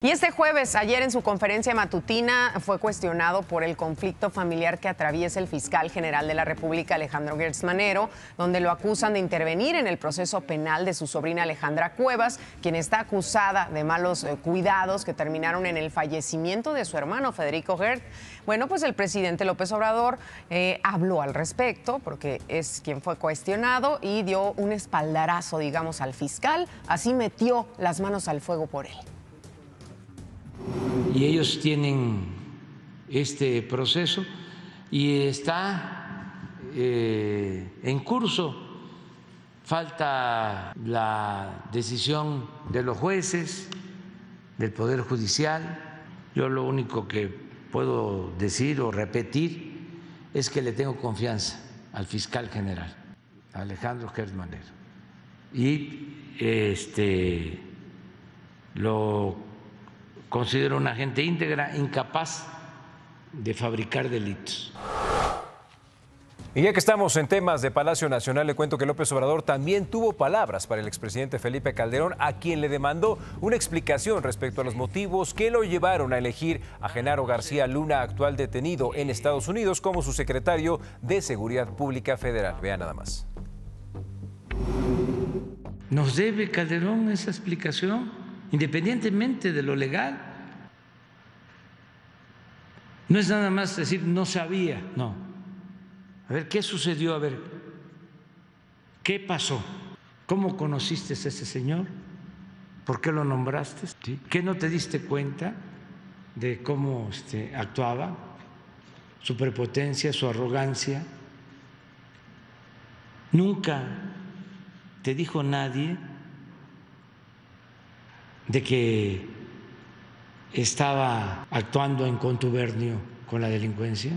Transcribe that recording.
Y este jueves, ayer en su conferencia matutina, fue cuestionado por el conflicto familiar que atraviesa el fiscal general de la República, Alejandro Gertz Manero, donde lo acusan de intervenir en el proceso penal de su sobrina Alejandra Cuevas, quien está acusada de malos eh, cuidados que terminaron en el fallecimiento de su hermano Federico Gertz. Bueno, pues el presidente López Obrador eh, habló al respecto, porque es quien fue cuestionado y dio un espaldarazo, digamos, al fiscal. Así metió las manos al fuego por él y ellos tienen este proceso y está eh, en curso. Falta la decisión de los jueces, del Poder Judicial. Yo lo único que puedo decir o repetir es que le tengo confianza al fiscal general, Alejandro Gersmanero. Y este, lo considero una gente íntegra, incapaz de fabricar delitos. Y ya que estamos en temas de Palacio Nacional, le cuento que López Obrador también tuvo palabras para el expresidente Felipe Calderón, a quien le demandó una explicación respecto a los motivos que lo llevaron a elegir a Genaro García Luna, actual detenido en Estados Unidos, como su secretario de Seguridad Pública Federal. Vea nada más. ¿Nos debe Calderón esa explicación? Independientemente de lo legal. No es nada más decir no sabía, no. A ver, ¿qué sucedió? A ver, ¿qué pasó? ¿Cómo conociste a ese señor? ¿Por qué lo nombraste? ¿Qué no te diste cuenta de cómo este, actuaba? Su prepotencia, su arrogancia. Nunca te dijo nadie de que estaba actuando en contubernio con la delincuencia?